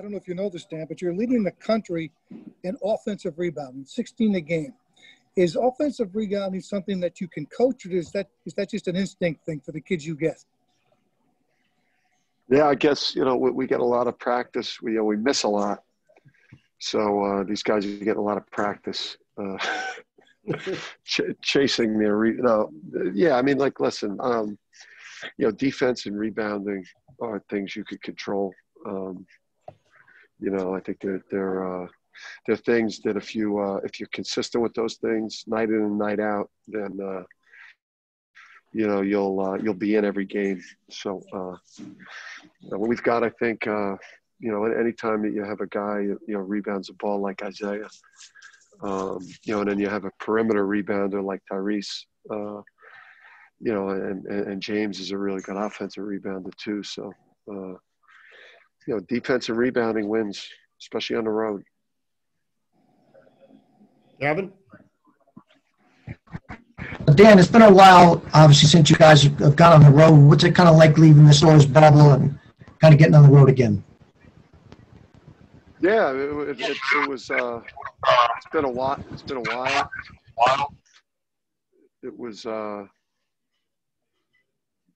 I don't know if you know this, Dan, but you're leading the country in offensive rebounding, 16 a game. Is offensive rebounding something that you can coach, or is that is that just an instinct thing for the kids you get? Yeah, I guess you know we, we get a lot of practice. We you know, we miss a lot, so uh, these guys getting a lot of practice. Uh, ch- chasing their re- no, yeah. I mean, like, listen, um, you know, defense and rebounding are things you could control. Um, you know, I think they're they're uh, they're things that if you uh, if you're consistent with those things night in and night out, then uh, you know you'll uh, you'll be in every game. So uh, we've got, I think, uh, you know, anytime that you have a guy you know rebounds a ball like Isaiah, um, you know, and then you have a perimeter rebounder like Tyrese. Uh, you know, and, and James is a really good offensive rebounder too. So, uh, you know, defensive rebounding wins, especially on the road. Gavin? Dan, it's been a while, obviously, since you guys have gone on the road. What's it kind of like leaving the Soares bubble and kind of getting on the road again? Yeah, it, it, it was. Uh, it's been a while. It's been a while. It was. Uh,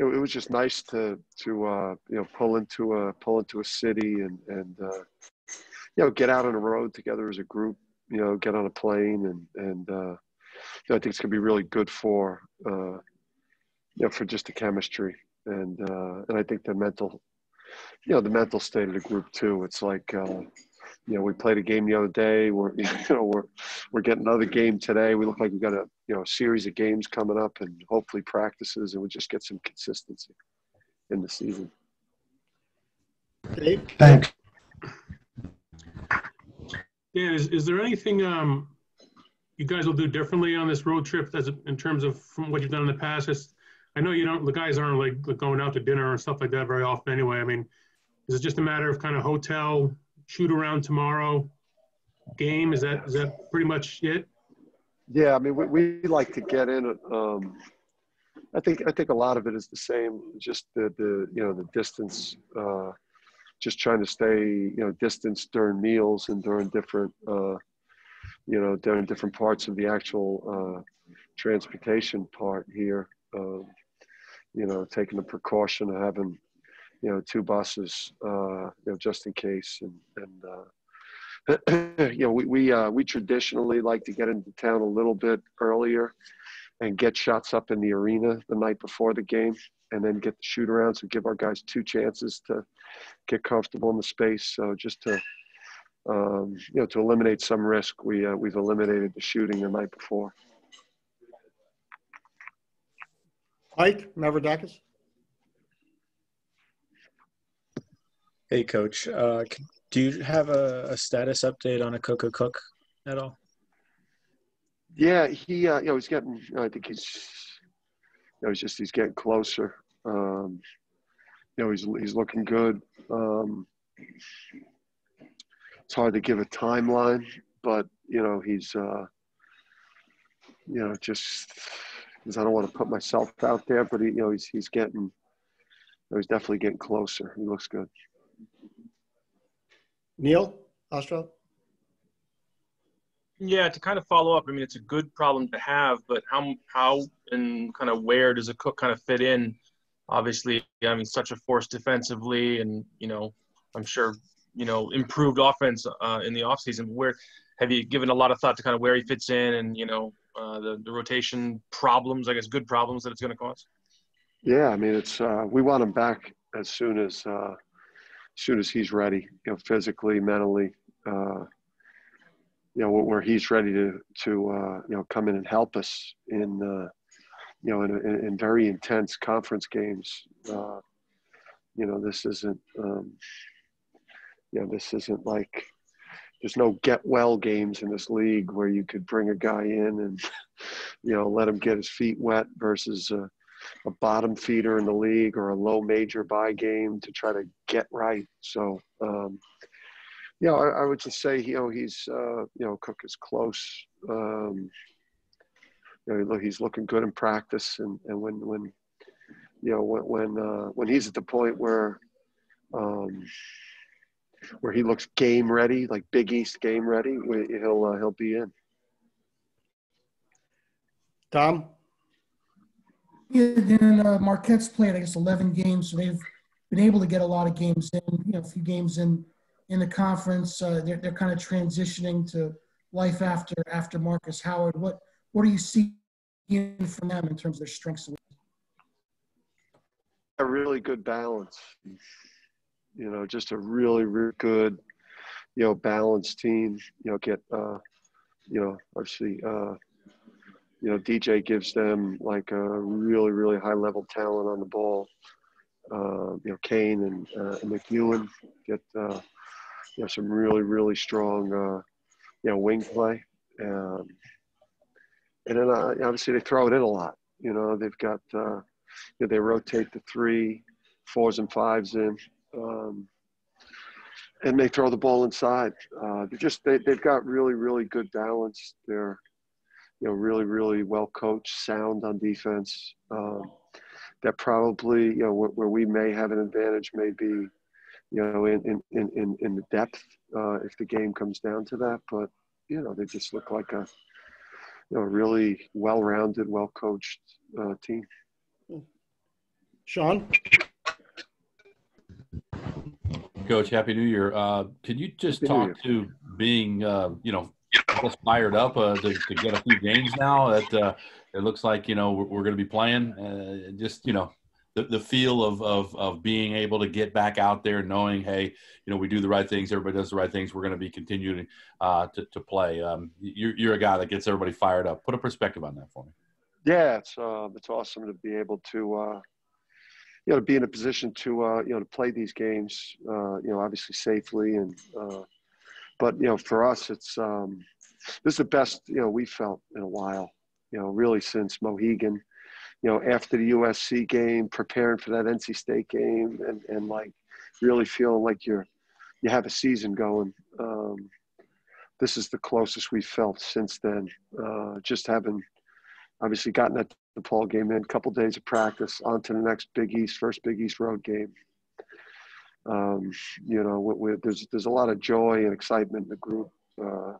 it, it was just nice to to uh, you know pull into a pull into a city and and uh, you know get out on the road together as a group. You know, get on a plane and and uh, you know, I think it's gonna be really good for uh, you know for just the chemistry and uh, and I think the mental you know the mental state of the group too. It's like uh, you know, we played a game the other day. We're, you know, we're we're getting another game today. We look like we've got a you know a series of games coming up, and hopefully practices, and we just get some consistency in the season. Dave? Thanks. Dan, is, is there anything um, you guys will do differently on this road trip as in terms of from what you've done in the past? Just, I know you don't, the guys aren't like going out to dinner and stuff like that very often anyway. I mean, is it just a matter of kind of hotel, shoot around tomorrow, game? Is that is that pretty much it? Yeah, I mean, we, we like to get in. Um, I think I think a lot of it is the same. Just the the you know the distance. Uh, just trying to stay you know distance during meals and during different uh, you know during different parts of the actual uh, transportation part here. Um, you know, taking the precaution of having you know two buses uh, you know just in case. And and uh, you know we we uh, we traditionally like to get into town a little bit earlier and get shots up in the arena the night before the game and then get the shoot around. So give our guys two chances to get comfortable in the space. So just to um, you know to eliminate some risk we uh, we've eliminated the shooting the night before. Mike Mavrodakis? Hey, Coach. Uh, do you have a, a status update on Akok Cook at all? Yeah, he, uh, you know, he's getting. I think he's, you know, he's just he's getting closer. Um, you know, he's he's looking good. Um, it's hard to give a timeline, but you know, he's, uh, you know, just because I don't want to put myself out there, but he, you know, he's he's getting. You know, he's definitely getting closer. He looks good. Neill Ostrout? Yeah, to kind of follow up, I mean, it's a good problem to have, but how how and kind of where does Akok kind of fit in? Obviously, I mean, such a force defensively, and you know, I'm sure you know improved offense uh, in the offseason. Where have you given a lot of thought to kind of where he fits in, and you know, uh, the the rotation problems, I guess, good problems that it's going to cause? Yeah, I mean, it's uh, we want him back as soon as uh, as soon as he's ready, you know, physically, mentally, uh, you know, where he's ready to to uh, you know come in and help us in uh, you know in, in, in, very intense conference games. Uh, you know, this isn't um, you know this isn't like there's no get well games in this league where you could bring a guy in and you know let him get his feet wet versus. Uh, a bottom feeder in the league or a low major buy game to try to get right. So, um, yeah, I, I, would just say, you know, he's, uh, you know, Cook is close. Um, you know, he's looking good in practice, and, and when when you know when when uh, when he's at the point where um, where he looks game ready, like Big East game ready, he'll uh, he'll be in. Tom? Then uh, Marquette's played, I guess, 11 games, so they've been able to get a lot of games in, you know, a few games in in the conference. Uh, they're they're kind of transitioning to life after after Markus Howard. What what are you seeing from them in terms of their strengths? A really good balance. You know, just a really, really good, you know, balanced team. You know, get uh, you know, obviously uh, you know, DJ gives them like a really, really high level talent on the ball. Uh, you know, Cain and, uh, and McEwen get, uh, you know, some really, really strong, uh, you know, wing play. Um, and then uh, obviously they throw it in a lot. You know, they've got, uh, you know, they rotate the three, fours and fives in. Um, and they throw the ball inside. Uh, they're just they, they've got really really good balance. They're you know, really, really well coached, sound on defense. Um, that probably, you know, where, where, we may have an advantage may be, you know, in, in, in, in the depth uh, if the game comes down to that. But, you know, they just look like a, you know, really well rounded, well coached uh, team. Sean? Coach, Happy New Year. Uh, could you just talk to being, uh, you know, fired up uh, to, to, get a few games now that uh, it looks like you know we're, we're going to be playing. Uh, just you know the, the feel of, of of being able to get back out there, knowing hey you know we do the right things, everybody does the right things. We're going to be continuing uh, to to play. Um, you're you're a guy that gets everybody fired up. Put a perspective on that for me. Yeah, it's um, it's awesome to be able to uh, you know to be in a position to uh, you know to play these games. Uh, you know, obviously safely and but you know for us it's um, this is the best you know we felt in a while. You know, really since Mohegan. You know, after the USC game, preparing for that NC State game, and and like really feeling like you're you have a season going. Um, this is the closest we felt since then. Uh, just having obviously gotten that DePaul game in, a couple days of practice, on to the next Big East, first Big East road game. Um, you know, we, we, there's there's a lot of joy and excitement in the group. Uh,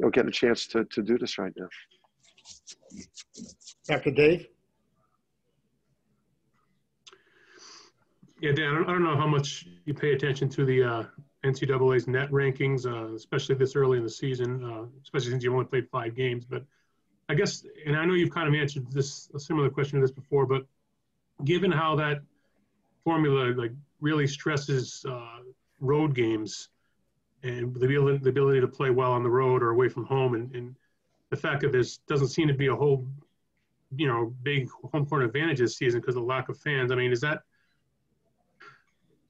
you know, getting a chance to, to do this right now. Dr. Dave? Yeah, Dan, I don't know how much you pay attention to the uh, NCAA's net rankings, uh, especially this early in the season, uh, especially since you only played five games. But I guess, and I know you've kind of answered this a similar question to this before, but given how that formula like really stresses uh, road games, and the ability, the ability to play well on the road or away from home and, and the fact that there doesn't seem to be a whole you know big home court advantage this season because of the lack of fans. I mean is that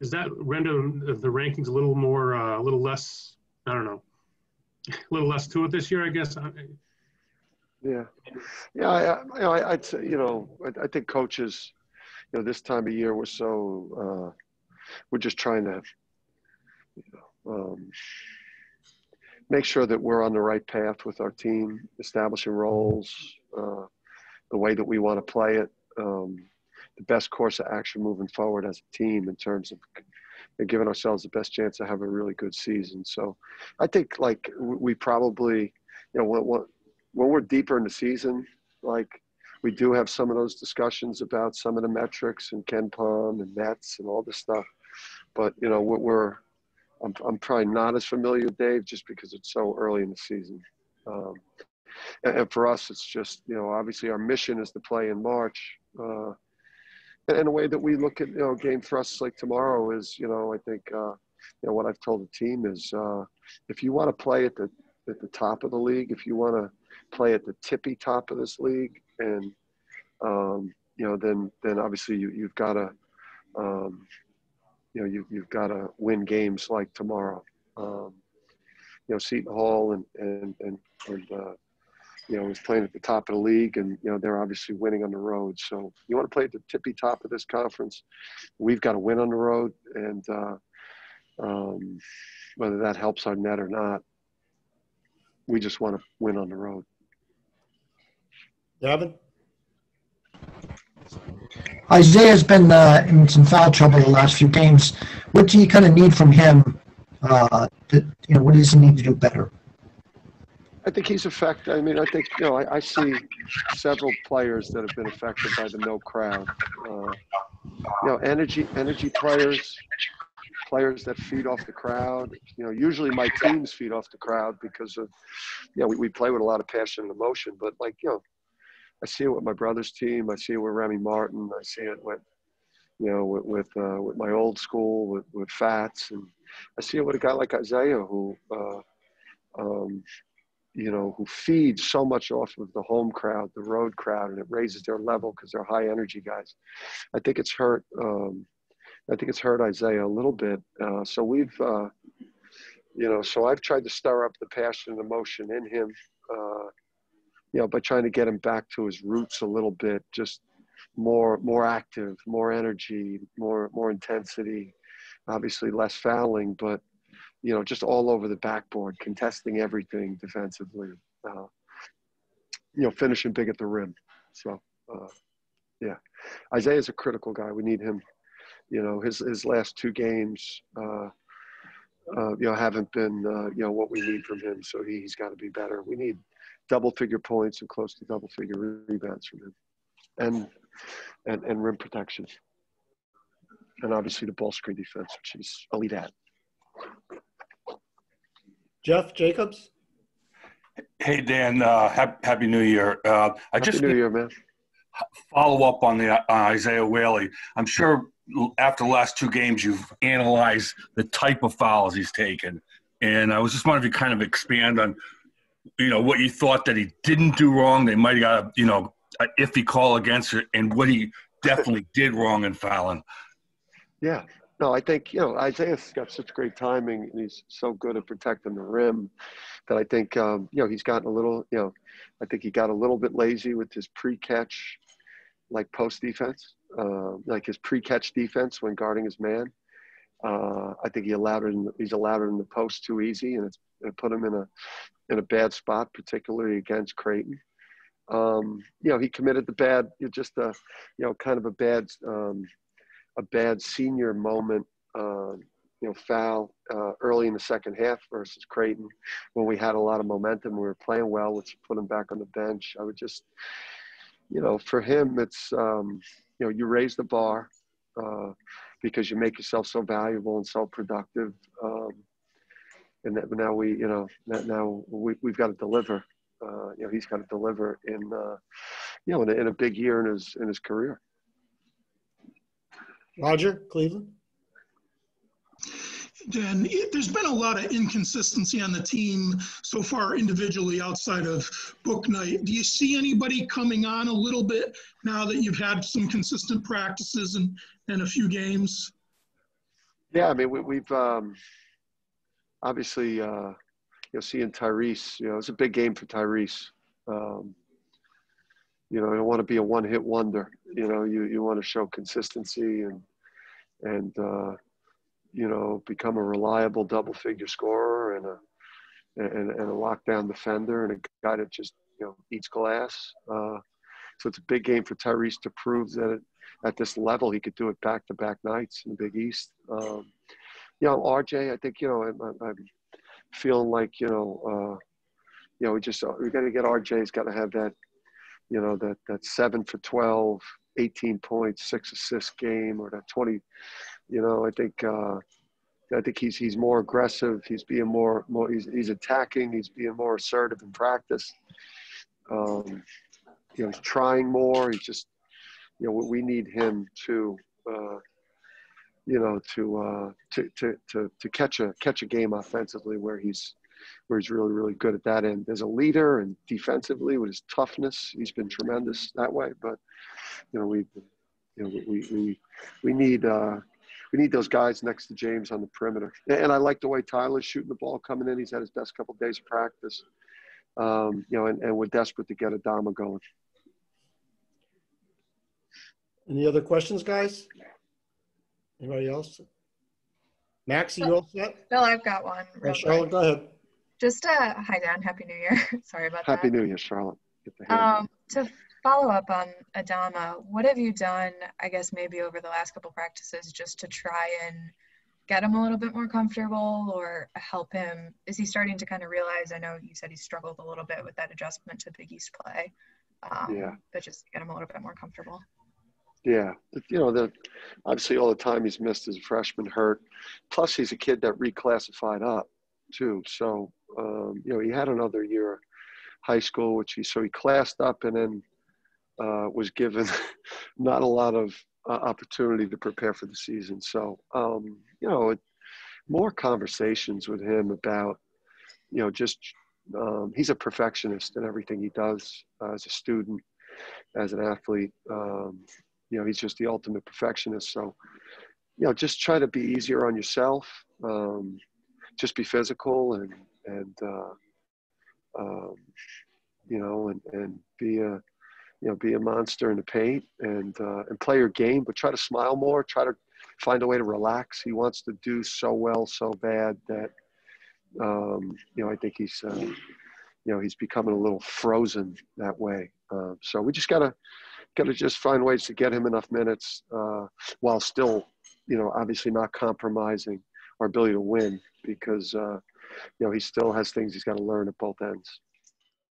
does that render the rankings a little more uh, a little less i don't know a little less to it this year i guess? Yeah. Yeah i, I i'd say you know I, I, think coaches you know this time of year we're so uh, we're just trying to you know um, make sure that we're on the right path with our team, establishing roles, uh, the way that we want to play it, um, the best course of action moving forward as a team in terms of giving ourselves the best chance to have a really good season. So I think like we probably, you know, when, we're deeper in the season, like we do have some of those discussions about some of the metrics and KenPom and nets and all this stuff. But, you know, what we're, I'm, I'm probably not as familiar with Dave just because it's so early in the season. Um, and, and, for us, it's just, you know, obviously our mission is to play in March. Uh, and, the way that we look at, you know, game for us like tomorrow is, you know, I think, uh, you know, what I've told the team is uh, if you want to play at the, at the top of the league, if you want to play at the tippy top of this league, and, um, you know, then, then obviously you, you've got to, um, you know you, you've got to win games like tomorrow. Um, you know Seton Hall and and and, and uh, you know is playing at the top of the league, and you know they're obviously winning on the road. So you want to play at the tippy top of this conference. We've got to win on the road, and uh, um, whether that helps our net or not, we just want to win on the road. Gavin? Isaiah's been uh, in some foul trouble the last few games. What do you kind of need from him? Uh, that, you know, what does he need to do better? I think he's affected. I mean, I think you know, I, I see several players that have been affected by the no crowd. Uh, you know, energy energy players, players that feed off the crowd. You know, usually my teams feed off the crowd because of, you know, we, we play with a lot of passion and emotion. But like, you know, I see it with my brother's team. I see it with Remy Martin. I see it with, you know, with with, uh, with my old school with with Fatts, and I see it with a guy like Isaiah who. Uh, um, you know, who feeds so much off of the home crowd, the road crowd, and it raises their level because they're high energy guys. I think it's hurt. Um, I think it's hurt Isaiah a little bit. Uh, so we've, uh, you know, so I've tried to stir up the passion and emotion in him, uh, you know, by trying to get him back to his roots a little bit, just more, more active, more energy, more, more intensity. Obviously, less fouling, but you know, just all over the backboard, contesting everything defensively. Uh, you know, finishing big at the rim. So, uh, yeah, Isaiah's a critical guy. We need him. You know, his his last two games, uh, uh, you know, haven't been uh, you know what we need from him. So he, he's got to be better. We need double figure points and close to double figure rebounds from him, and and and rim protection, and obviously the ball screen defense, which he's elite at. Jeff Jacobs. Hey Dan, uh, happy, happy New Year. Uh, I Happy just New Year, man. follow up on the uh, Isaiah Whaley. I'm sure after the last two games you've analyzed the type of fouls he's taken, and I was just wondering if you kind of expand on, you know, what you thought that he didn't do wrong. They might have got a, you know, a iffy call against it, and what he definitely did wrong in fouling. Yeah. No, I think, you know, Isaiah's got such great timing and he's so good at protecting the rim that I think, um, you know, he's gotten a little, you know, I think he got a little bit lazy with his pre catch, like post defense, uh, like his pre catch defense when guarding his man. Uh, I think he allowed it in, he's allowed it in the post too easy and it's, it put him in a, in a bad spot, particularly against Creighton. Um, you know, he committed the bad, just a, you know, kind of a bad, um, a bad senior moment, uh, you know, foul uh, early in the second half versus Creighton when we had a lot of momentum. We were playing well, which put him back on the bench. I would just, you know, for him, it's, um, you know, you raise the bar uh, because you make yourself so valuable and so productive. Um, and that now we, you know, now we, we've got to deliver. Uh, you know, he's got to deliver in, uh, you know, in a, in a big year in his in his career. Roger, Cleveland. Dan, it- there's been a lot of inconsistency on the team so far individually outside of Bouknight. Do you see anybody coming on a little bit now that you've had some consistent practices and, and a few games? Yeah, I mean, we, we've um, obviously, uh, you know, seeing Tyrese, you know, it's a big game for Tyrese. Um, you know, you don't want to be a one-hit wonder. You know, you, you want to show consistency and and uh, you know become a reliable double-figure scorer and a and, and a lockdown defender and a guy that just you know eats glass. Uh, so it's a big game for Tyrese to prove that it, at this level he could do it back-to-back nights in the Big East. Um, you know, RJ, I think you know I'm, I'm feeling like you know. Uh, you know, we just we got to get RJ's got to have that you know, that, that seven for 12, 18 points, six assist game, or that 20, you know, I think, uh, I think he's, he's more aggressive. He's being more, more, he's, he's attacking. He's being more assertive in practice. Um, you know, he's trying more. He's just, you know, we need him to, uh, you know, to, uh, to, to, to, to catch a, catch a game offensively where he's, where he's really, really good at that end. As a leader and defensively with his toughness, he's been tremendous that way. But you know, we, you know, we we we need uh, we need those guys next to James on the perimeter. And I like the way Tyler's shooting the ball coming in. He's had his best couple of days of practice. Um, you know, and, and we're desperate to get Adama going. Any other questions, guys? Anybody else? Max, you all set? Bill, I've got one. Charlotte, go ahead. Just uh, hi Dan, happy New Year. Sorry about Happy that. Happy New Year, Charlotte. Get the. Um, to follow up on Adama, what have you done, I guess maybe over the last couple practices, just to try and get him a little bit more comfortable or help him? Is he starting to kind of realize? I know you said he struggled a little bit with that adjustment to Big East play, um, Yeah. but just get him a little bit more comfortable. Yeah, you know, the obviously all the time he's missed as a freshman hurt. Plus, he's a kid that reclassified up too. So, um, you know, he had another year of high school, which he so he classed up and then uh, was given not a lot of uh, opportunity to prepare for the season. So, um, you know, it, more conversations with him about, you know, just um, he's a perfectionist in everything he does uh, as a student, as an athlete. Um, you know, he's just the ultimate perfectionist. So, you know, just try to be easier on yourself. Um, just be physical and and uh, um, you know, and and be a you know be a monster in the paint and uh, and play your game, but try to smile more. Try to find a way to relax. He wants to do so well, so bad that um, you know I think he's uh, you know he's becoming a little frozen that way. Uh, so we just gotta got to just find ways to get him enough minutes uh, while still, you know, obviously not compromising our ability to win because, uh, you know, he still has things he's got to learn at both ends.